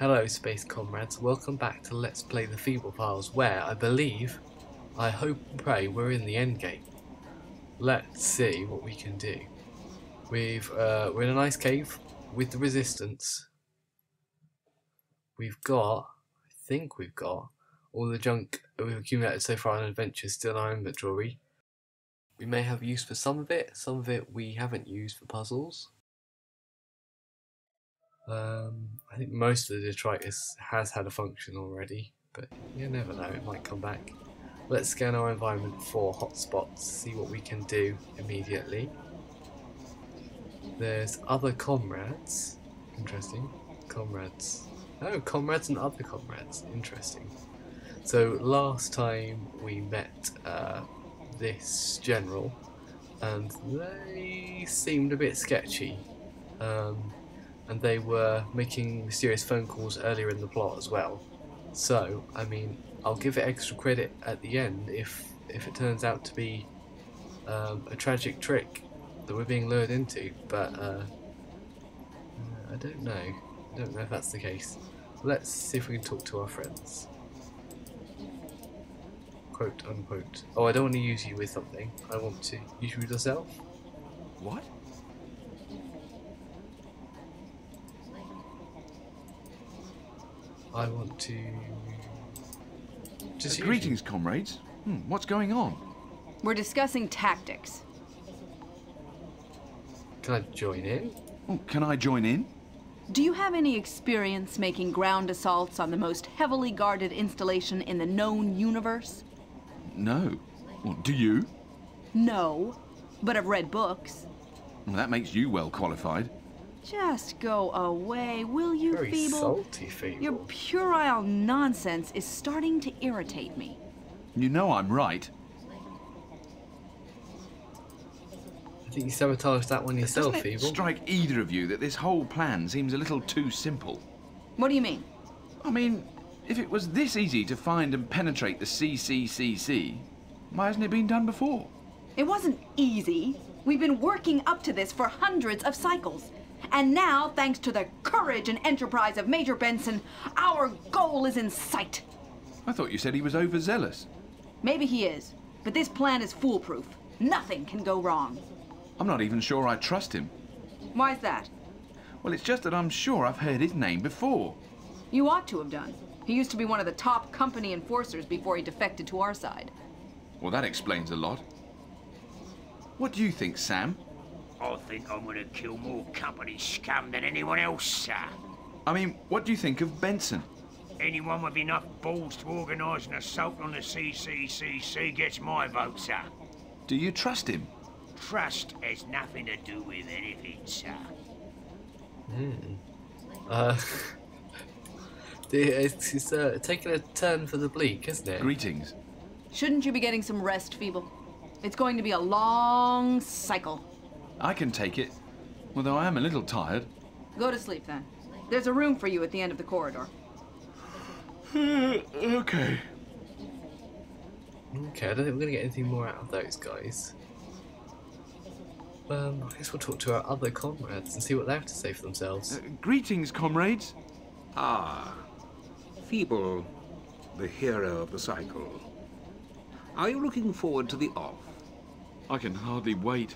Hello, space comrades. Welcome back to Let's Play the Feeble Files, where I believe, I hope and pray, we're in the end game. Let's see what we can do. We've uh, we're in a nice cave with the resistance. We've got, I think we've got all the junk we've accumulated so far in adventures still in our inventory. We may have use for some of it. Some of it we haven't used for puzzles. Um, I think most of the detritus has had a function already, but you never know, it might come back. Let's scan our environment for hotspots, see what we can do immediately. There's other comrades. Interesting. Comrades. Oh, comrades and other comrades. Interesting. So last time we met uh, this general, and they seemed a bit sketchy. Um, and they were making mysterious phone calls earlier in the plot as well. So, I mean, I'll give it extra credit at the end if if it turns out to be um, a tragic trick that we're being lured into, but uh, I don't know. I don't know if that's the case. Let's see if we can talk to our friends. Quote unquote. Oh, I don't want to use you with something. I want to use you with yourself. What? I want to. Just Uh, use you. greetings, comrades. Hmm, what's going on? We're discussing tactics. Can I join in? Oh, can I join in? Do you have any experience making ground assaults on the most heavily guarded installation in the known universe? No. Well, do you? No, but I've read books. Well, that makes you well qualified. Just go away, will you, Very Feeble? salty, Feeble. Your puerile nonsense is starting to irritate me. You know I'm right. I think you sabotaged that one yourself, Doesn't it Feeble. strike either of you that this whole plan seems a little too simple? What do you mean? I mean, if it was this easy to find and penetrate the CCCC, why hasn't it been done before? It wasn't easy. We've been working up to this for hundreds of cycles. And now, thanks to the courage and enterprise of Major Benson, our goal is in sight. I thought you said he was overzealous. Maybe he is, but this plan is foolproof. Nothing can go wrong. I'm not even sure I trust him. Why's that? Well, it's just that I'm sure I've heard his name before. You ought to have done. He used to be one of the top company enforcers before he defected to our side. Well, that explains a lot. What do you think, Sam? I think I'm gonna kill more company scum than anyone else, sir. I mean, what do you think of Benson? Anyone with enough balls to organise an assault on the CCCC gets my vote, sir. Do you trust him? Trust has nothing to do with anything, sir. Uh, it's it's, uh, taking a turn for the bleak, isn't it? Greetings. Shouldn't you be getting some rest, Feeble? It's going to be a long cycle. I can take it, although I am a little tired. Go to sleep then. There's a room for you at the end of the corridor. okay. Okay, I don't think we're going to get anything more out of those guys. Um, I guess we'll talk to our other comrades and see what they have to say for themselves. Uh, greetings, comrades. Ah, Feeble, the hero of the cycle. Are you looking forward to the off? I can hardly wait.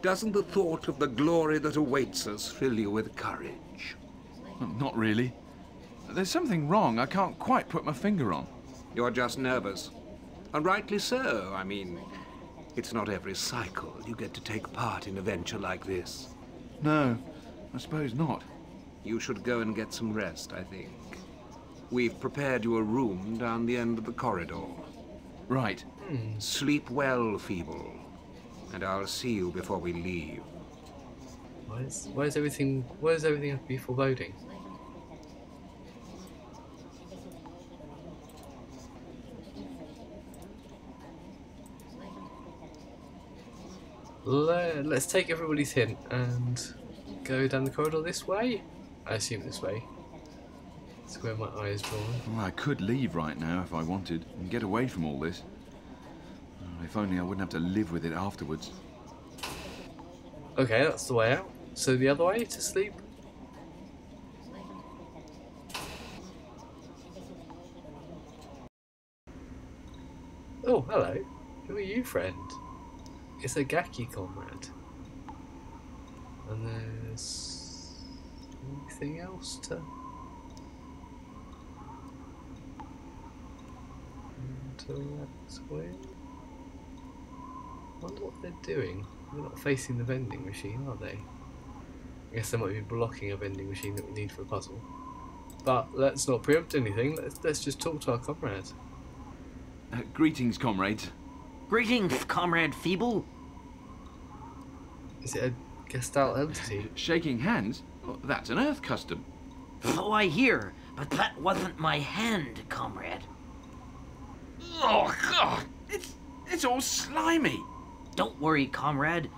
Doesn't the thought of the glory that awaits us fill you with courage? Not really. There's something wrong I can't quite put my finger on. You're just nervous. And rightly so. I mean, it's not every cycle you get to take part in a venture like this. No, I suppose not. You should go and get some rest, I think. We've prepared you a room down the end of the corridor. Right. Sleep well, Feeble. And I'll see you before we leave. Why is, why is everything why does everything have to be foreboding? Let's take everybody's hint and go down the corridor this way. I assume this way. That's where my eye is drawn. Well, I could leave right now if I wanted and get away from all this. If only I wouldn't have to live with it afterwards. Okay, that's the way out. So the other way to sleep? Oh, hello. Who are you, friend? It's a Gaki comrade. And there's... anything else to... to that way? Wonder what they're doing. They're not facing the vending machine, are they? I guess they might be blocking a vending machine that we need for a puzzle. But let's not preempt anything. Let's let's just talk to our comrade. Uh, greetings, comrades. Greetings, Comrade Feeble. Is it a Gestalt entity? Shaking hands? Oh, that's an Earth custom. So I hear, but that wasn't my hand, Comrade. Oh, God! It's, it's all slimy. Don't worry, Comrade.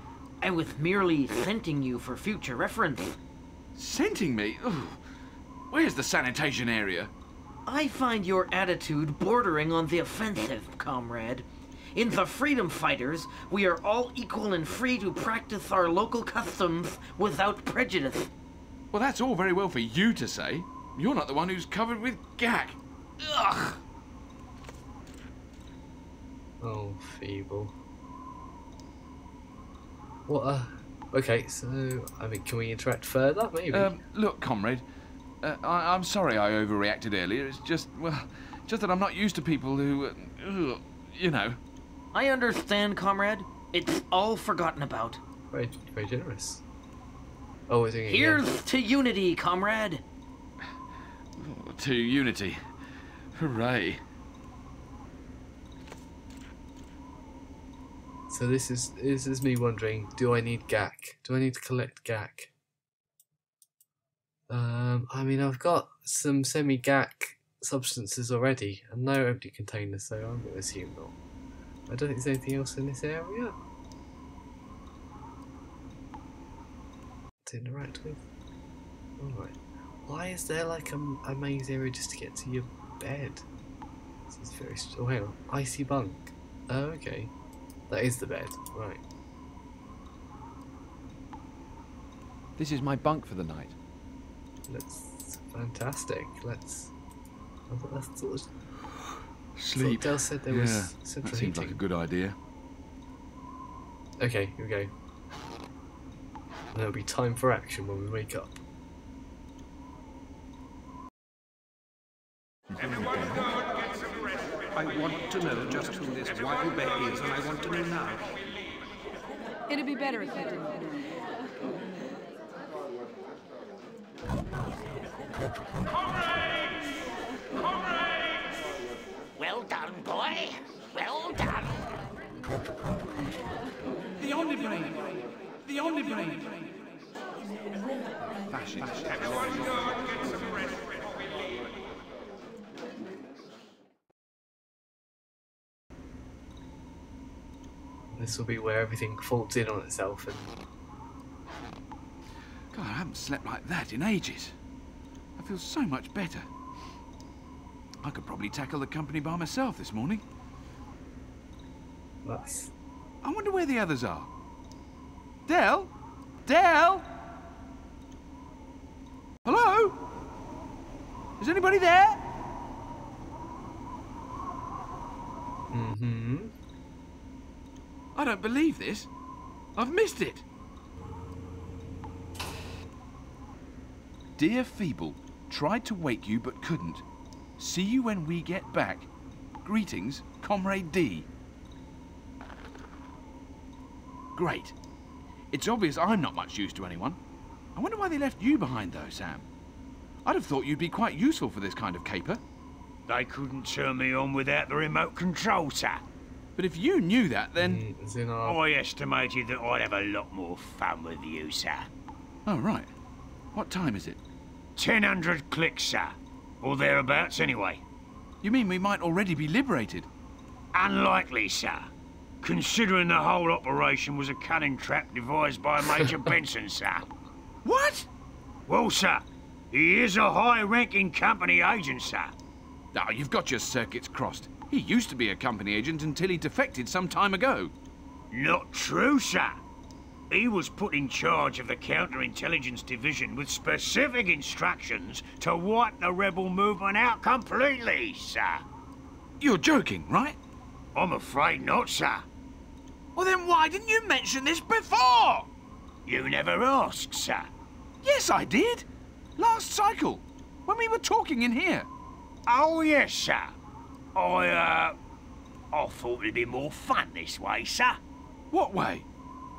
I was merely scenting you for future reference. Scenting me? Ugh. Where's the sanitation area? I find your attitude bordering on the offensive, Comrade. In the Freedom Fighters, we are all equal and free to practice our local customs without prejudice. Well, that's all very well for you to say. You're not the one who's covered with gack. Ugh! Oh, feeble. What a. Okay, so I mean, can we interact further? Maybe. Um, look, comrade. Uh, I, I'm sorry I overreacted earlier. It's just, well, just that I'm not used to people who, uh, you know. I understand, Comrade. It's all forgotten about. very, very generous. Oh, we're doing it again. Here's to unity, Comrade. To unity. Hooray. So this is this is me wondering: Do I need gack? Do I need to collect gack? Um, I mean, I've got some semi-gack substances already, and no empty containers, so I'm going to assume not. I don't think there's anything else in this area to interact with. Alright. Why is there like a, a maze area just to get to your bed? This is very. Oh, hang on. Icy bunk. Oh, okay. That is the bed. Right. This is my bunk for the night. Let's. Fantastic. Let's. Thought that's Sleep. Del said there yeah, was that seems like a good idea. Okay, here we go. There'll be time for action when we wake up. I want to know just who this wild bear is, and I want to know now. It'd be better if you didn't. Well done, boy. Well done. The Omnibrain! The Omnibrain! Fascist. This will be where everything folds in on itself and God, I haven't slept like that in ages. I feel so much better. I could probably tackle the company by myself this morning. that's I wonder where the others are. Dell? Dell? Hello? Is anybody there? Mm-hmm. I don't believe this. I've missed it. Dear Feeble, tried to wake you but couldn't. See you when we get back. Greetings, Comrade D. Great. It's obvious I'm not much use to anyone. I wonder why they left you behind though, Sam. I'd have thought you'd be quite useful for this kind of caper. They couldn't turn me on without the remote control, sir. But if you knew that, then... Mm, our I estimated that I'd have a lot more fun with you, sir. Oh, right. What time is it? 1000 clicks, sir. Or thereabouts, anyway. You mean we might already be liberated? Unlikely, sir. Considering the whole operation was a cunning trap devised by Major Benson, sir. What? Well, sir, he is a high-ranking company agent, sir. Oh, you've got your circuits crossed. He used to be a company agent until he defected some time ago. Not true, sir. He was put in charge of the counterintelligence division with specific instructions to wipe the rebel movement out completely, sir. You're joking, right? I'm afraid not, sir. Well, then why didn't you mention this before? You never asked, sir. Yes, I did. Last cycle, when we were talking in here. Oh, yes, sir. I, uh... I thought it'd be more fun this way, sir. What way?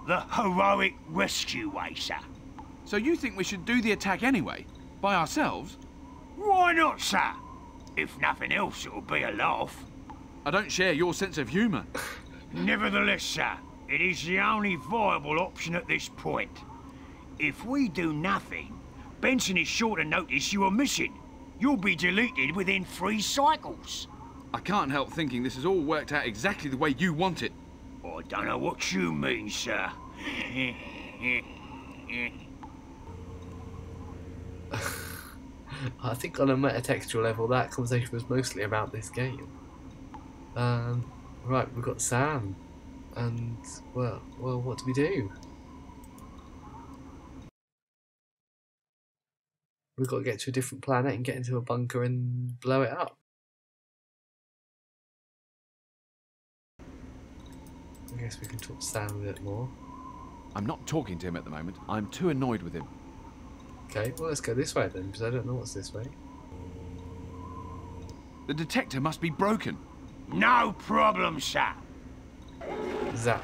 The heroic rescue way, sir. So you think we should do the attack anyway? By ourselves? Why not, sir? If nothing else, it'll be a laugh. I don't share your sense of humour. Nevertheless, sir, it is the only viable option at this point. If we do nothing, Benson is sure to notice you are missing. You'll be deleted within three cycles. I can't help thinking this has all worked out exactly the way you want it. I don't know what you mean, sir. I think on a metatextual level, that conversation was mostly about this game. Um, right, we've got Sam, and well, well, what do we do? We've got to get to a different planet and get into a bunker and blow it up. I guess we can talk to Sam a bit more. I'm not talking to him at the moment. I'm too annoyed with him. Okay, well, let's go this way then, because I don't know what's this way. The detector must be broken. no problem, sir. Zap.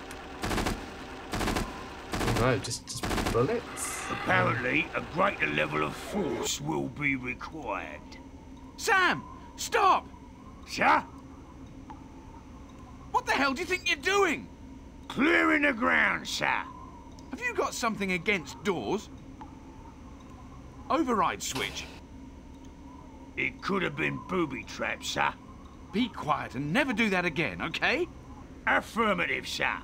Oh no, just, just bullets. Apparently, a greater level of force will be required. Sam! Stop! Sir? What the hell do you think you're doing? Clearing the ground, sir. Have you got something against doors? Override switch. It could have been booby traps, sir. Be quiet and never do that again, okay? Affirmative, sir.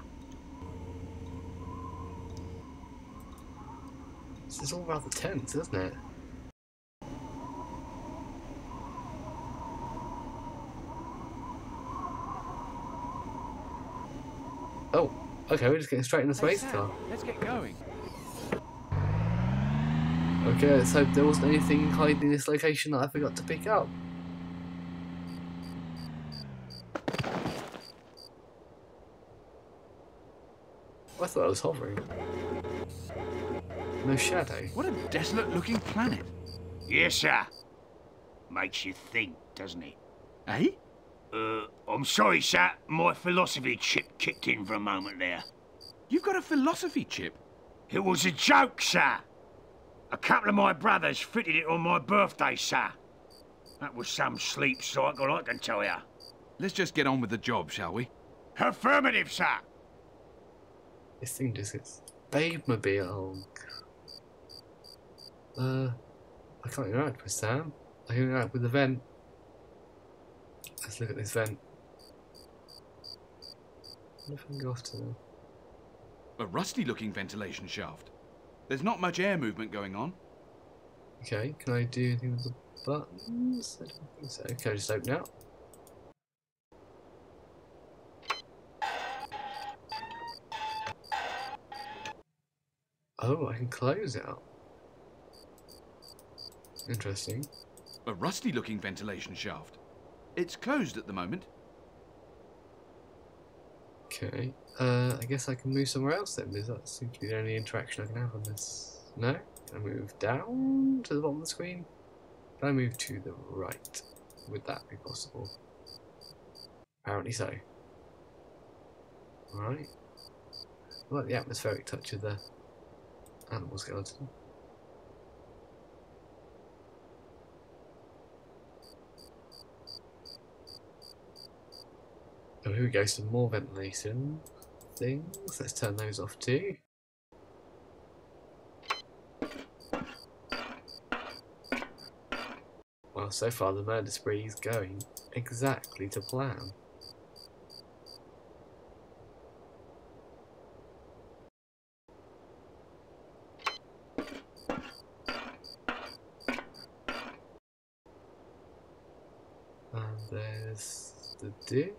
This is all rather tense, isn't it? Oh, okay, we're just getting straight in the space car. let's get going. Okay, let's hope there wasn't anything hiding in this location that I forgot to pick up. I thought I was hovering. No shadow. What a desolate looking planet. Yes, sir. Makes you think, doesn't it? Eh? Uh, I'm sorry, sir. My philosophy chip kicked in for a moment there. You've got a philosophy chip. It was a joke, sir. A couple of my brothers fitted it on my birthday, sir. That was some sleep cycle, I can tell you. Let's just get on with the job, shall we? Affirmative, sir. This thing just gets Babe Mobile. Uh, I can't interact with Sam. I can interact with the vent. Let's look at this vent. What if I can go off to the... A rusty looking ventilation shaft. There's not much air movement going on. Okay, can I do anything with the buttons? I don't think so. Can I just open out? Oh, I can close out. Interesting. A rusty looking ventilation shaft. It's closed at the moment. Okay. Uh, I guess I can move somewhere else then, because that seems to be the only interaction I can have on this. No? Can I move down to the bottom of the screen? Can I move to the right? Would that be possible? Apparently so. Alright. I like the atmospheric touch of the animal skeleton. Oh, here we go, some more ventilation things. Let's turn those off too. Well, so far the murder spree is going exactly to plan. And there's the dish.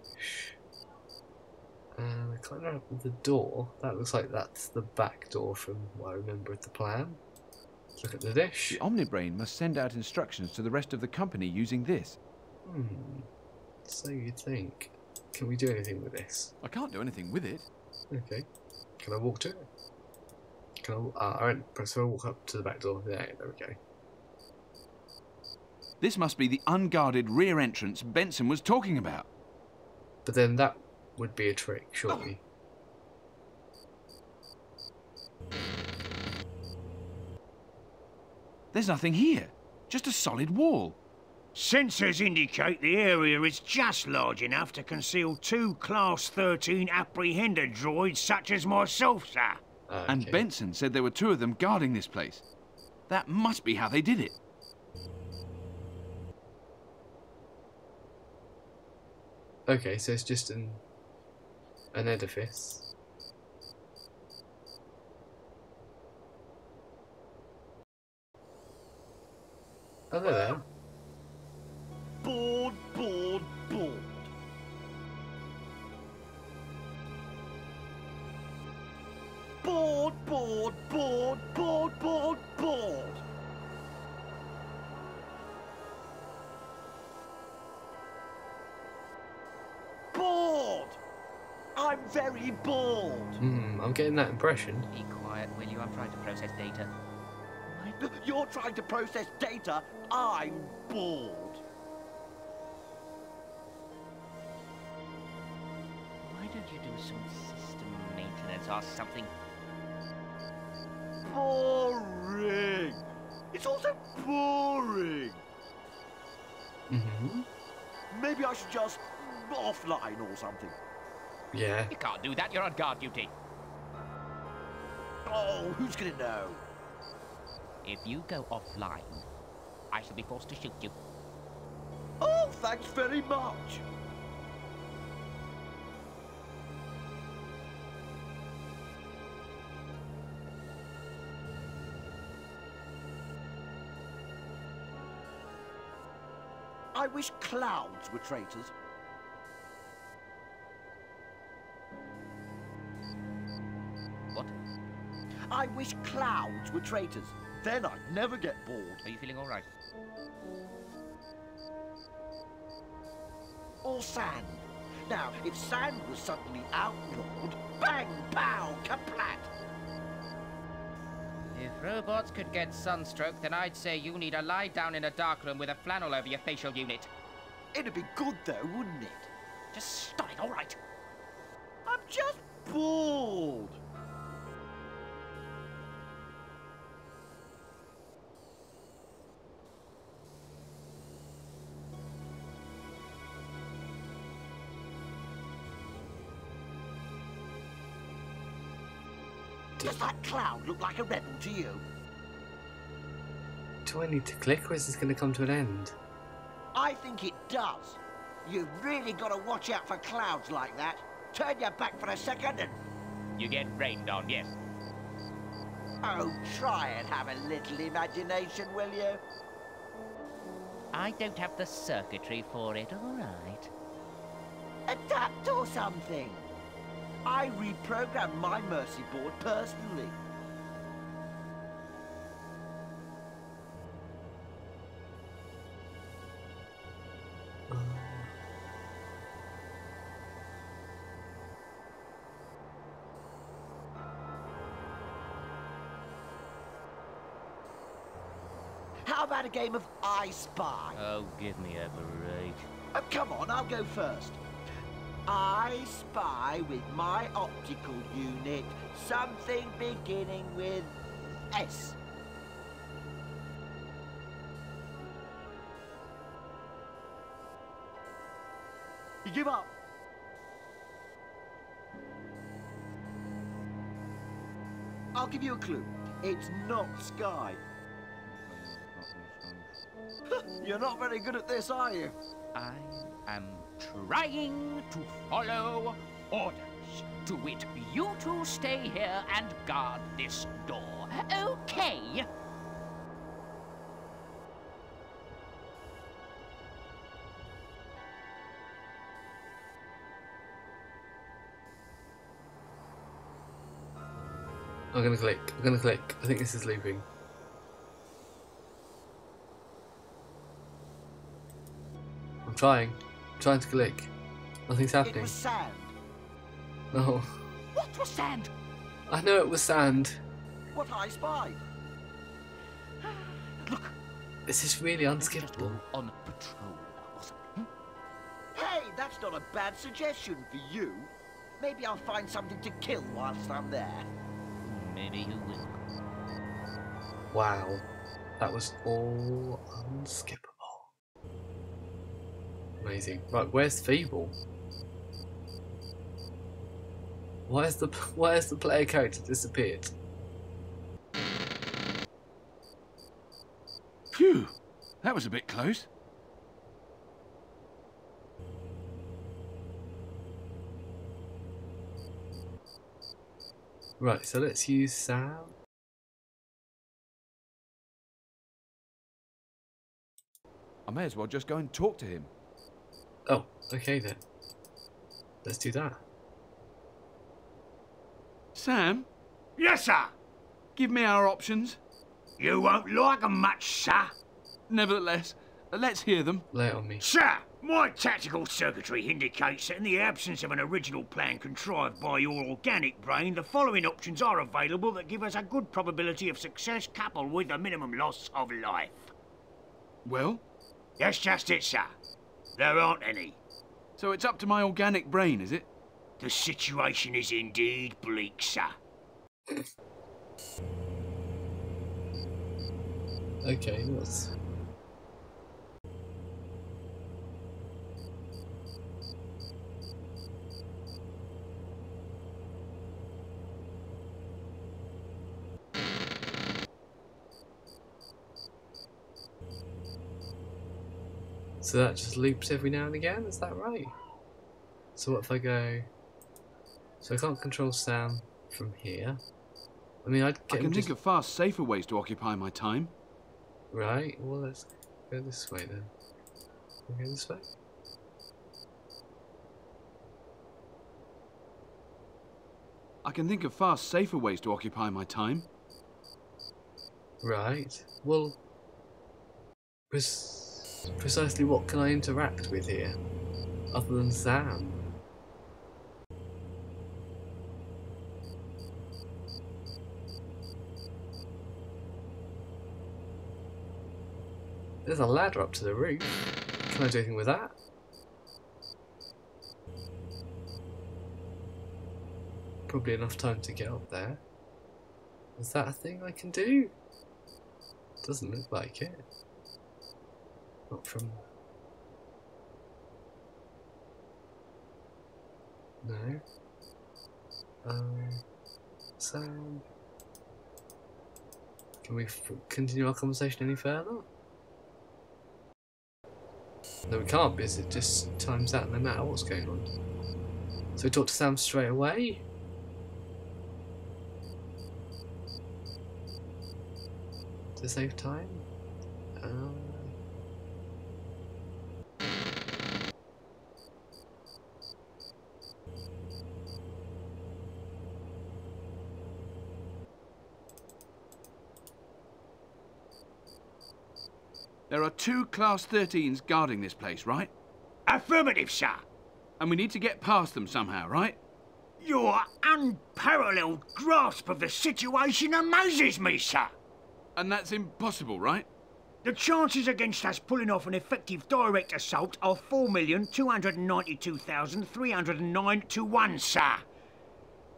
I remember the door. That looks like that's the back door from what I remember of the plan. Let's look at the dish. The Omnibrain must send out instructions to the rest of the company using this. Hmm. So you'd think. Can we do anything with this? I can't do anything with it. Okay. Can I walk to it? Can I? Uh, alright, press I walk up to the back door. There, there we go. This must be the unguarded rear entrance Benson was talking about. But then that would be a trick, surely. There's nothing here. Just a solid wall. Sensors indicate the area is just large enough to conceal two Class 13 apprehender droids such as myself, sir. Ah, And. Benson said there were two of them guarding this place. That must be how they did it. Okay, so it's just an an edifice. They're there. Bored, bored, bored. Bored, bored, bored, bored, bored, bored. Bored. I'm very bored. Hmm, I'm getting that impression. Be quiet, will you? I'm trying to process data. You're trying to process data. I'm bored. Why don't you do some system maintenance or something? Boring. It's also boring. hmm Maybe I should just offline or something. Yeah. You can't do that. You're on guard duty. Oh, who's gonna know? If you go offline, I shall be forced to shoot you. Oh, thanks very much. I wish clouds were traitors. What? I wish clouds were traitors. Then I'd never get bored. Are you feeling all right? Or sand. Now, if sand was suddenly outlawed, bang, pow, kaplat. If robots could get sunstroke, then I'd say you need to lie down in a dark room with a flannel over your facial unit. It'd be good though, wouldn't it? Just stop it, all right? I'm just bored. Does that cloud look like a rebel to you? Do I need to click or is this going to come to an end? I think it does. You've really got to watch out for clouds like that. Turn your back for a second and... You get rained on, yes. Oh, try and have a little imagination, will you? I don't have the circuitry for it, all right? Adapt or something. I reprogrammed my mercy board personally. How about a game of I Spy? Oh, give me a break. Oh, come on, I'll go first. I spy with my optical unit something beginning with S. You give up. I'll give you a clue. It's not Sky. You're not very good at this, are you? I am trying to follow orders. To wit, you two stay here and guard this door. Okay. I'm to click. I'm to click. I think this is looping. I'm trying. I'm trying to click. Nothing's happening. It happening. was sand. Oh, What was sand? I know it was sand. What I spied. Look, This is really unskippable. on patrol or something. Hmm? Hey, that's not a bad suggestion for you. Maybe I'll find something to kill whilst I'm there. Maybe you will. Wow, that was all unskippable. Amazing. Right, where's Feeble? Why has the why has the player character disappeared? Phew, that was a bit close. Right, so let's use Sam. I may as well just go and talk to him. Oh, okay then. Let's do that. Sam, Yes, sir. give me our options. You won't like 'em much, sir. Nevertheless, uh, let's hear them. Lay on me. Sir, my tactical circuitry indicates that in the absence of an original plan contrived by your organic brain, the following options are available that give us a good probability of success coupled with a minimum loss of life. Well, That's just it, sir. There aren't any. so it's up to my organic brain, is it? The situation is indeed bleak, sir. Okay, let's. So that just loops every now and again, is that right? So what if I go... So I can't control Sam from here. I mean, I'd I can think just... of far safer ways to occupy my time. Right, well let's go this way then. We go this way? I can think of far safer ways to occupy my time. Right, well... Pres precisely what can I interact with here? Other than Sam? There's a ladder up to the roof. Can I do anything with that? Probably enough time to get up there. Is that a thing I can do? Doesn't look like it. Not from. No. Um. Sam. Can we continue our conversation any further? No, we can't because it just times out no matter what's going on. So we talk to Sam straight away. To save time. Um, two Class 13s guarding this place, right? Affirmative, sir. And we need to get past them somehow, right? Your unparalleled grasp of the situation amazes me, sir. And that's impossible, right? The chances against us pulling off an effective direct assault are 4,292,309 to 1, sir.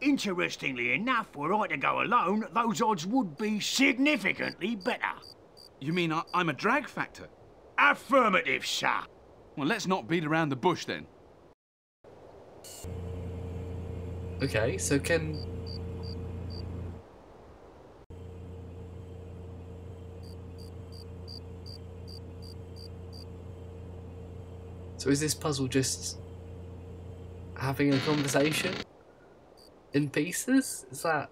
Interestingly enough, were I to go alone, those odds would be significantly better. You mean I- I'm a drag factor? Affirmative, sir. Well, let's not beat around the bush then. okay, so can. So is this puzzle just having a conversation in pieces? Is that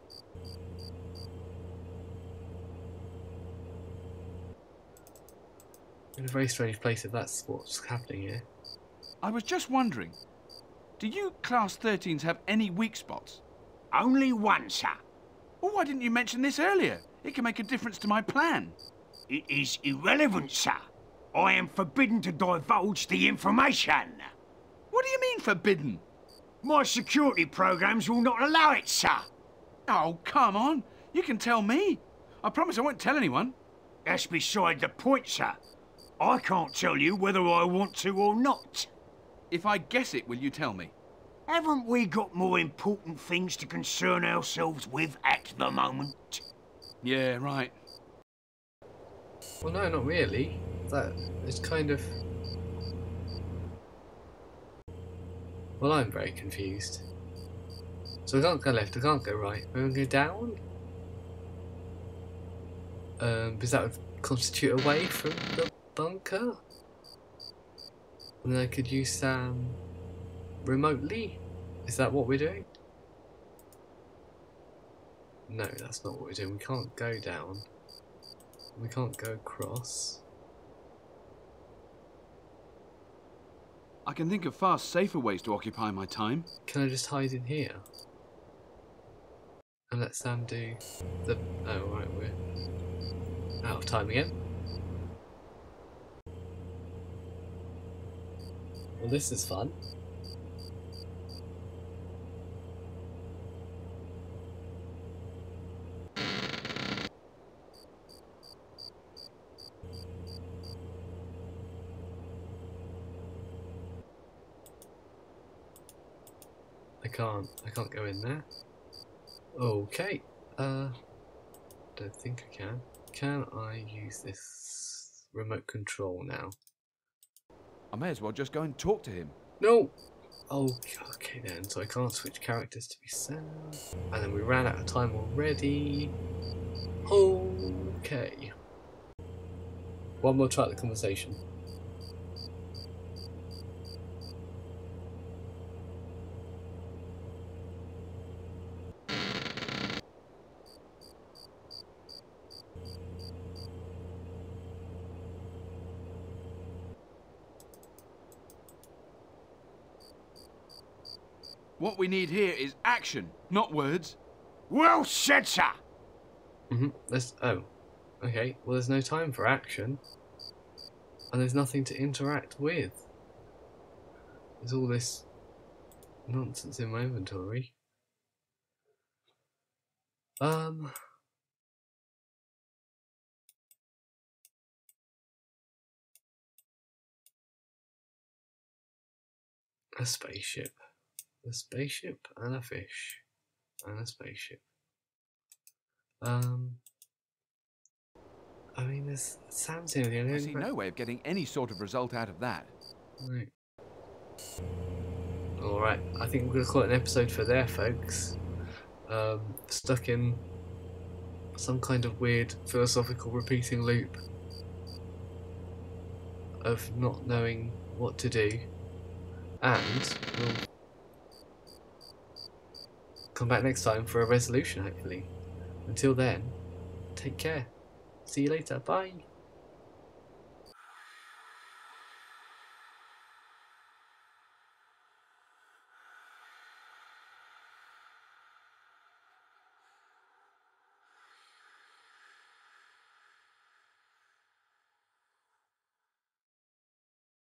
in a very strange place if that's what's happening here? I was just wondering, do you Class 13s have any weak spots? Only one, sir. Well, why didn't you mention this earlier? It can make a difference to my plan. It is irrelevant, sir. I am forbidden to divulge the information. What What do you mean forbidden? My security programs will not allow it, sir. Oh, come on. You can tell me. I promise I won't tell anyone. That's beside the point, sir. I can't tell you whether I want to or not. If I guess it, will you tell me? Haven't we got more important things to concern ourselves with at the moment? Yeah, right. Well, no, not really. That is kind of. Well, I'm very confused. So I can't go left, I can't go right. I'm going to go down? Um, because that would constitute away from the bunker? And then I could use um, Sam remotely? Is that what we're doing? No, that's not what we're doing. We can't go down. We can't go across. I can think of far safer ways to occupy my time. Can I just hide in here? And let Sam do the... Oh, right, we're out of time again. Well, this is fun. I can't, I can't go in there. Okay, uh, don't think I can. Can I use this remote control now? I may as well just go and talk to him. No! Oh, okay then, so I can't switch characters to be Sam. And then we ran out of time already. Okay. One more try at the conversation. What we need here is action, not words. Well said, sir. Mm-hmm. There's oh, okay. Well, there's no time for action, and there's nothing to interact with. There's all this nonsense in my inventory. Um. A spaceship. A spaceship and a fish. And a spaceship. Um. I mean, there's Sam's here. The I see no way of getting any sort of result out of that. Right. Alright, I think we're going to call it an episode for there, folks. Um, stuck in some kind of weird philosophical repeating loop of not knowing what to do. And we'll come back next time for a resolution, hopefully. Until then, take care. See you later. Bye.